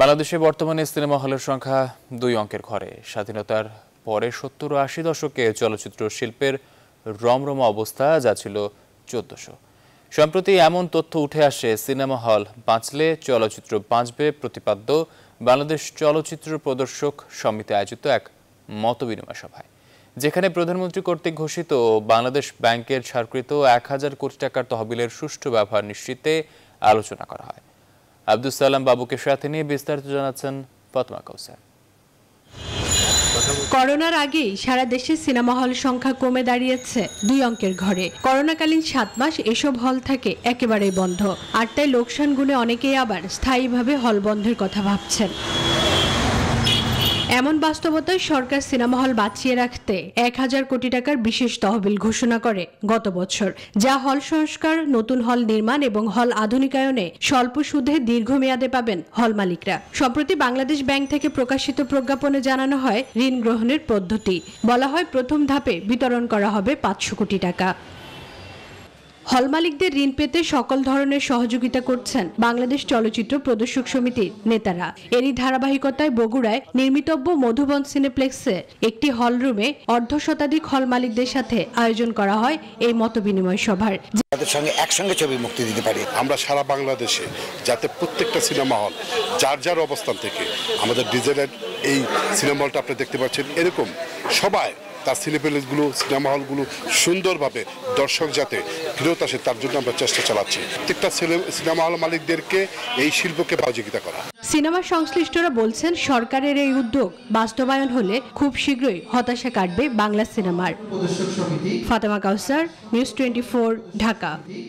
বাংলাদেশে বর্তমানে সিনেমা হলের সংখ্যা দুই অঙ্কের ঘরে। স্বাধীনতার পরে সত্তর ও আশি দশকে চলচ্চিত্র শিল্পের রমরমা অবস্থা যা ছিল চোদ্দশো। সম্প্রতি এমন তথ্য উঠে আসে, সিনেমা হল বাঁচলে চলচ্চিত্র বাঁচবে প্রতিপাদ্য বাংলাদেশ চলচ্চিত্র প্রদর্শক সমিতি আয়োজিত এক মতবিনিময় সভায়, যেখানে প্রধানমন্ত্রী কর্তৃক ঘোষিত বাংলাদেশ ব্যাংকের ছাড়কৃত এক হাজার কোটি টাকার তহবিলের সুষ্ঠু ব্যবহার নিশ্চিতে আলোচনা করা হয়। আব্দুল সালাম বাবুকে সাথে নিয়ে বিস্তারিত জানাচ্ছেন ফতমা কৌসার। করোনার আগেই সারা দেশে সিনেমা হল সংখ্যা কমে দাঁড়িয়েছে দুই অঙ্কের ঘরে। করোনাকালীন সাত মাস এসব হল থাকে একেবারেই বন্ধ। আর তাই লোকসান গুণে অনেকেই আবার স্থায়ীভাবে হল বন্ধের কথা ভাবছেন। এমন বাস্তবতায় সরকার সিনেমা হল বাঁচিয়ে রাখতে এক হাজার কোটি টাকার বিশেষ তহবিল ঘোষণা করে গত বছর, যা হল সংস্কার, নতুন হল নির্মাণ এবং হল আধুনিকায়নে স্বল্প সুদে দীর্ঘমেয়াদে পাবেন হল মালিকরা। সম্প্রতি বাংলাদেশ ব্যাংক থেকে প্রকাশিত প্রজ্ঞাপনে জানানো হয় ঋণ গ্রহণের পদ্ধতি। বলা হয় প্রথম ধাপে বিতরণ করা হবে পাঁচশো কোটি টাকা। হল মালিকদের ঋণ পেতে সকল ধরনের সহযোগিতা করছেন বাংলাদেশ চলচ্চিত্র প্রদর্শক সমিতির নেতারা। এরই ধারাবাহিকতায় বগুড়ায় নির্মিতব্য মধুবন সিনেপ্লেক্সে একটি হল রুমে অর্ধ শতাধিক হল মালিকদের সাথে আয়োজন করা হয় এই মতবিনিময় সভার। তাদের সঙ্গে একসঙ্গে ছবি মুক্তি দিতে পারি। আমরা সারা বাংলাদেশে যাতে প্রত্যেকটা সিনেমা হল যার যার অবস্থান থেকে আমাদের ডিজাইনের এই সিনেমা হলটা আপনি দেখতে পাচ্ছেন এরকম সবাই তার সিনেপ্লেসগুলো সিনেমা হলগুলো সুন্দরভাবে দর্শক যাতে ফেরত আসে তার জন্য আমরা চেষ্টা চালাচ্ছি। প্রত্যেকটা সিনে- সিনেমা হল মালিকদেরকে এই শিল্পকে সহযোগিতা করা। সিনেমা সংশ্লিষ্টরা বলছেন সরকারের এই উদ্যোগ বাস্তবায়ন হলে খুব শীঘ্রই হতাশা কাটবে বাংলা সিনেমার। Fatema Kausar news twenty Dhaka.